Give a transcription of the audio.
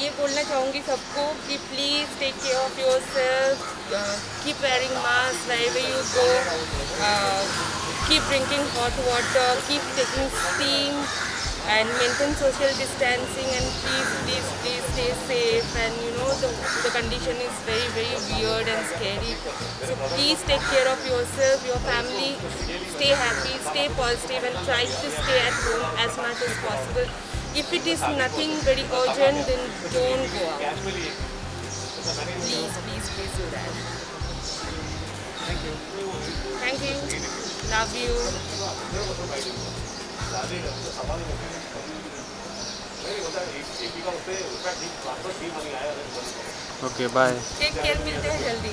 ये बोलना चाहूँगी सबको कि please take care of your self keep wearing mask way way you go keep drinking hot water keep taking steam and maintain social distancing and please please please stay safe and you know the condition is very very weird and scary so please take care of your self your family stay happy stay positive and try to stay at home as much as possible if it is nothing very urgent then don't go out please please please do that thank you love you okay bye take care मिलते हैं जल्दी